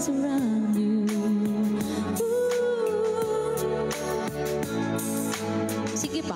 Sige you.